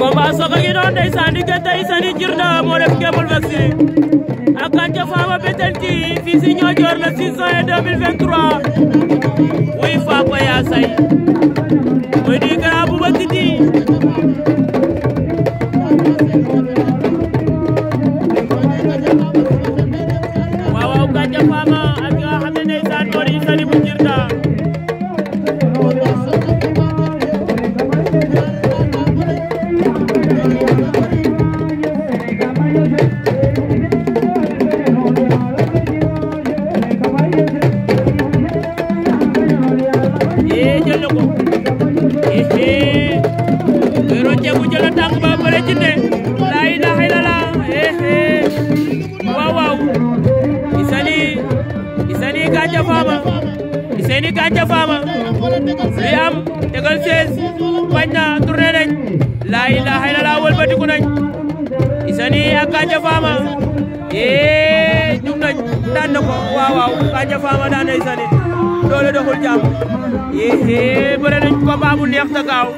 combat sox gi noonu ndeysaan diggante Yékini Djirnda moo def ngembul a ak Gandia Fama Bettenty fii si Niodior le 6 juin 2023 wuy Fapa yaa say muy di grand bu bëgg di waaw waaw Gandia Fama ak nga xam ne ndeysaan moo di Yékini bu Djirnda jël na ko eh Giro Ceebu jël na tànk ba bëre jinne laa ilaaha illallaah eh waaw faama isani am tegal sees bañ na tourné nañ laa ilaaha illallaah wëlbatiku nañ isani ak gàcce faama eh jug nañ na ko waaw waaw faama daan na isani doole doxul jàmm yéé bëre nañ combat bu neex feet gaaw